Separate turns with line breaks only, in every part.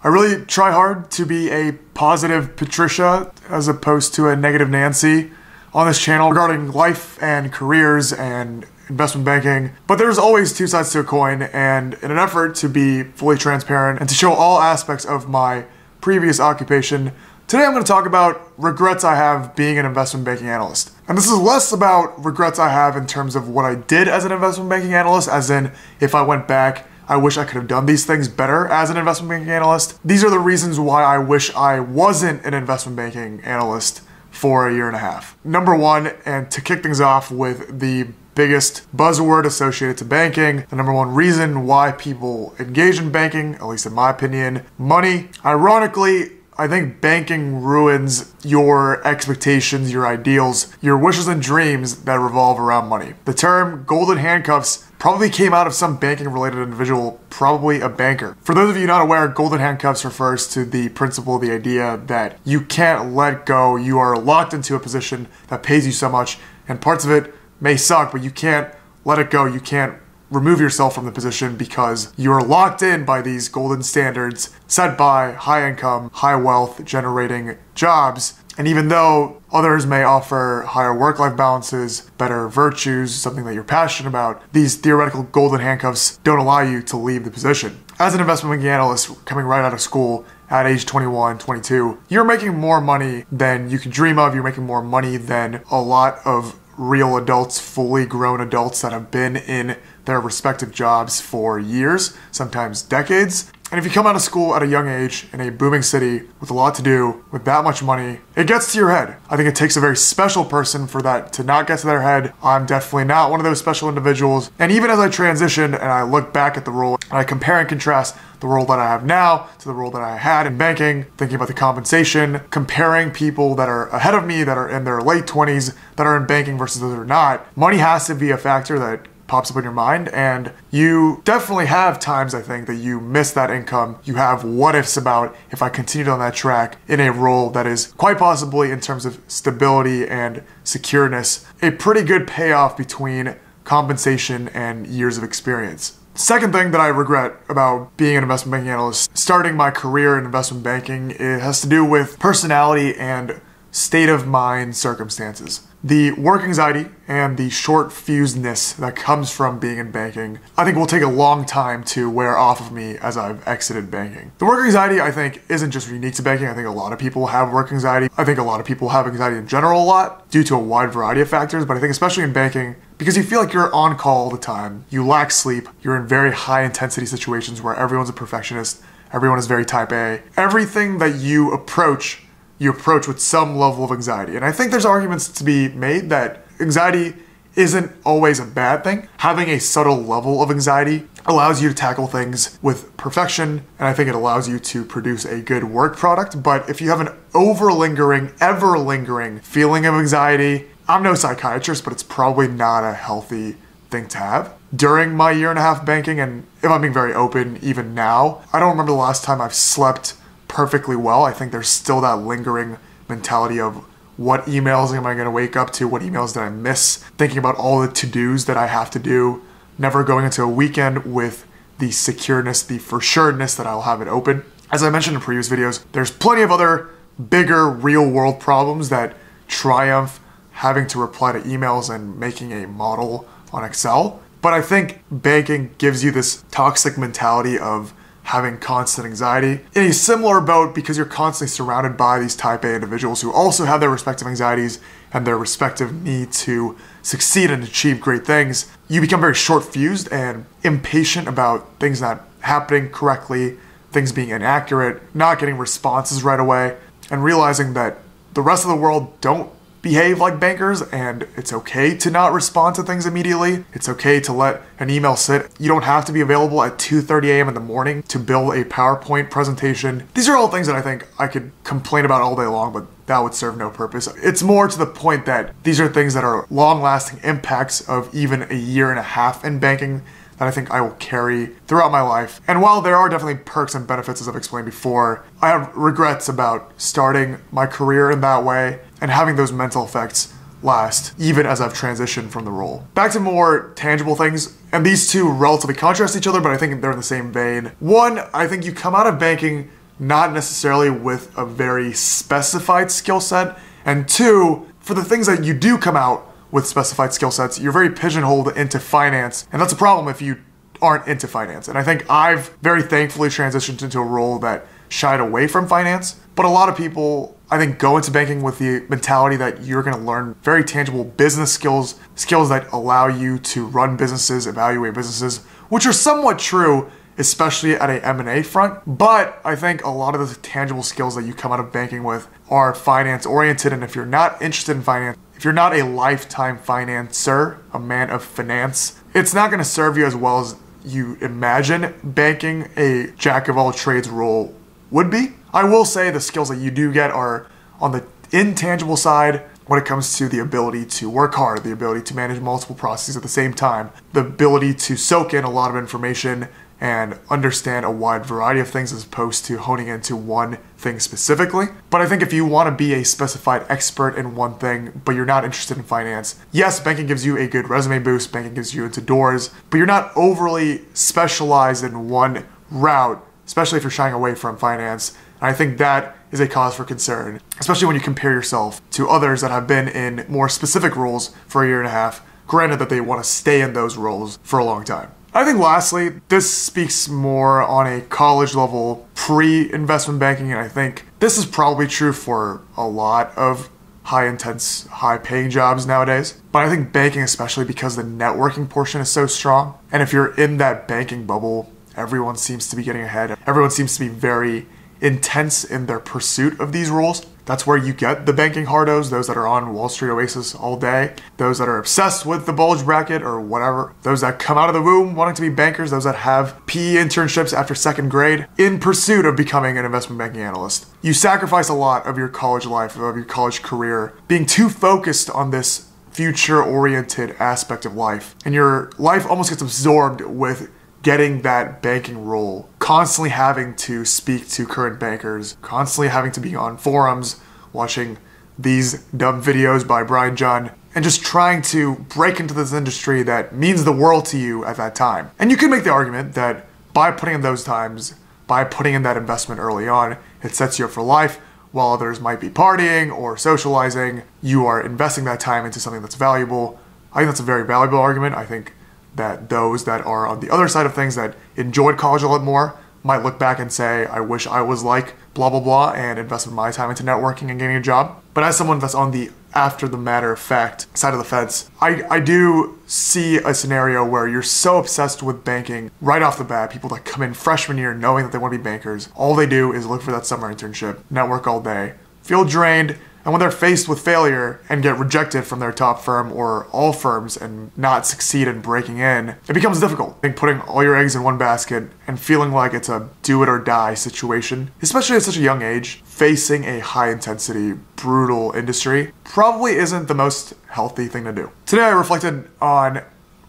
I really try hard to be a positive Patricia as opposed to a negative Nancy on this channel regarding life and careers and investment banking. But there's always two sides to a coin, and in an effort to be fully transparent and to show all aspects of my previous occupation, today I'm going to talk about regrets I have being an investment banking analyst. And this is less about regrets I have in terms of what I did as an investment banking analyst, as in if I went back I wish I could have done these things better as an investment banking analyst. These are the reasons why I wish I wasn't an investment banking analyst for a year and a half. Number one, and to kick things off with the biggest buzzword associated to banking, the number one reason why people engage in banking, at least in my opinion, money. Ironically, I think banking ruins your expectations, your ideals, your wishes and dreams that revolve around money. The term golden handcuffs probably came out of some banking related individual, probably a banker. For those of you not aware, golden handcuffs refers to the principle, the idea that you can't let go. You are locked into a position that pays you so much, and parts of it may suck, but you can't let it go. You can't remove yourself from the position because you're locked in by these golden standards set by high income, high wealth generating jobs. And even though others may offer higher work life balances, better virtues, something that you're passionate about, these theoretical golden handcuffs don't allow you to leave the position. As an investment banking analyst coming right out of school, at age 21, 22, you're making more money than you can dream of. You're making more money than a lot of real adults, fully grown adults that have been in their respective jobs for years, sometimes decades. And if you come out of school at a young age in a booming city with a lot to do, with that much money, it gets to your head. I think it takes a very special person for that to not get to their head. I'm definitely not one of those special individuals. And even as I transitioned and I look back at the role and I compare and contrast the role that I have now to the role that I had in banking, thinking about the compensation, comparing people that are ahead of me that are in their late 20s that are in banking versus those that are not, money has to be a factor that pops up in your mind. And you definitely have times, I think, that you miss that income. You have what ifs about if I continued on that track in a role that is quite possibly, in terms of stability and secureness, a pretty good payoff between compensation and years of experience. Second thing that I regret about being an investment banking analyst, starting my career in investment banking, it has to do with personality and state of mind circumstances the work anxiety and the short fusedness that comes from being in banking, I think will take a long time to wear off of me as I've exited banking. The work anxiety, I think, isn't just unique to banking. I think a lot of people have work anxiety. I think a lot of people have anxiety in general a lot due to a wide variety of factors, but I think especially in banking, because you feel like you're on call all the time, you lack sleep, you're in very high intensity situations where everyone's a perfectionist, everyone is very type A. Everything that you approach you approach with some level of anxiety. And I think there's arguments to be made that anxiety isn't always a bad thing. Having a subtle level of anxiety allows you to tackle things with perfection, and I think it allows you to produce a good work product. But if you have an over lingering, ever lingering feeling of anxiety, I'm no psychiatrist, but it's probably not a healthy thing to have. During my year and a half banking, and if I'm being very open, even now, I don't remember the last time I've slept perfectly well. I think there's still that lingering mentality of what emails am I going to wake up to? What emails did I miss? Thinking about all the to dos that I have to do. Never going into a weekend with the secureness, the for sureness that I'll have it open. As I mentioned in previous videos, there's plenty of other bigger real world problems that triumph having to reply to emails and making a model on Excel. But I think banking gives you this toxic mentality of having constant anxiety. In a similar boat, because you're constantly surrounded by these type A individuals who also have their respective anxieties and their respective need to succeed and achieve great things, you become very short fused and impatient about things not happening correctly, things being inaccurate, not getting responses right away, and realizing that the rest of the world don't behave like bankers and it's okay to not respond to things immediately. It's okay to let an email sit. You don't have to be available at 2:30 a.m. in the morning to build a PowerPoint presentation. These are all things that I think I could complain about all day long, but that would serve no purpose. It's more to the point that these are things that are long-lasting impacts of even a year and a half in banking that I think I will carry throughout my life. And while there are definitely perks and benefits, as I've explained before, I have regrets about starting my career in that way and having those mental effects last, even as I've transitioned from the role. Back to more tangible things, and these two relatively contrast each other, but I think they're in the same vein. One, I think you come out of banking not necessarily with a very specified skill set. And two, for the things that you do come out with specified skill sets, you're very pigeonholed into finance. And that's a problem if you aren't into finance. And I think I've very thankfully transitioned into a role that shied away from finance. But a lot of people, I think, go into banking with the mentality that you're going to learn very tangible business skills, skills that allow you to run businesses, evaluate businesses, which are somewhat true, especially at a M&A front. But I think a lot of the tangible skills that you come out of banking with are finance oriented. And if you're not interested in finance, if you're not a lifetime financer, a man of finance, it's not going to serve you as well as you imagine banking a jack of all trades role would be. I will say the skills that you do get are on the intangible side when it comes to the ability to work hard, the ability to manage multiple processes at the same time, the ability to soak in a lot of information and understand a wide variety of things as opposed to honing into one thing specifically. But I think if you want to be a specified expert in one thing, but you're not interested in finance, yes, banking gives you a good resume boost, banking gives you into doors, but you're not overly specialized in one route, especially if you're shying away from finance. And I think that is a cause for concern, especially when you compare yourself to others that have been in more specific roles for a year and a half, granted that they want to stay in those roles for a long time. I think lastly, this speaks more on a college level pre investment banking, and I think this is probably true for a lot of high intense, high paying jobs nowadays. But I think banking, especially because the networking portion is so strong, and if you're in that banking bubble, everyone seems to be getting ahead. Everyone seems to be very intense in their pursuit of these roles. That's where you get the banking hardos, those that are on Wall Street Oasis all day, those that are obsessed with the bulge bracket or whatever, those that come out of the womb wanting to be bankers, those that have PE internships after second grade in pursuit of becoming an investment banking analyst. You sacrifice a lot of your college life, of your college career, being too focused on this future oriented aspect of life. And your life almost gets absorbed with getting that banking role, constantly having to speak to current bankers, constantly having to be on forums, watching these dumb videos by Bryan Jun, and just trying to break into this industry that means the world to you at that time. And you can make the argument that by putting in those times, by putting in that investment early on, it sets you up for life. While others might be partying or socializing, you are investing that time into something that's valuable. I think that's a very valuable argument. I think that those that are on the other side of things that enjoyed college a lot more might look back and say, I wish I was like blah, blah, blah, and invested my time into networking and getting a job. But as someone that's on the after the matter of fact side of the fence, I, I do see a scenario where you're so obsessed with banking right off the bat. People that come in freshman year knowing that they want to be bankers, all they do is look for that summer internship, network all day, feel drained, and when they're faced with failure and get rejected from their top firm or all firms and not succeed in breaking in, it becomes difficult. I think putting all your eggs in one basket and feeling like it's a do it or die situation, especially at such a young age, facing a high intensity, brutal industry, probably isn't the most healthy thing to do. Today I reflected on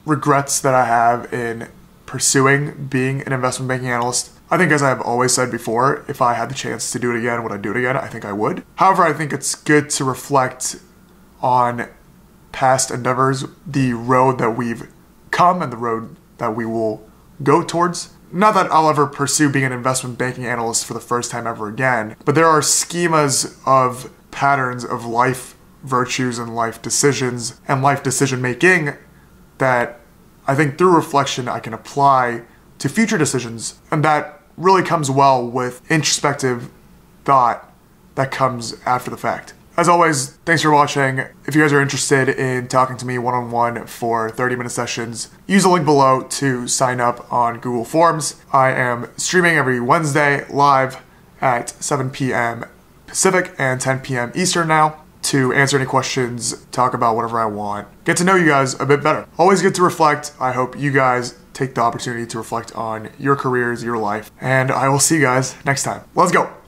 regrets that I have in pursuing being an investment banking analyst I think, as I've always said before, if I had the chance to do it again, would I do it again? I think I would. However, I think it's good to reflect on past endeavors, the road that we've come and the road that we will go towards. Not that I'll ever pursue being an investment banking analyst for the first time ever again, but there are schemas of patterns of life virtues and life decisions and life decision making that I think through reflection I can apply to future decisions. And that really comes well with introspective thought that comes after the fact. As always, thanks for watching. If you guys are interested in talking to me one on one for 30 minute sessions, use the link below to sign up on Google Forms. I am streaming every Wednesday live at 7 p.m. Pacific and 10 p.m. Eastern now to answer any questions, talk about whatever I want, get to know you guys a bit better. Always good to reflect. I hope you guys take the opportunity to reflect on your careers, your life, and I will see you guys next time. Let's go.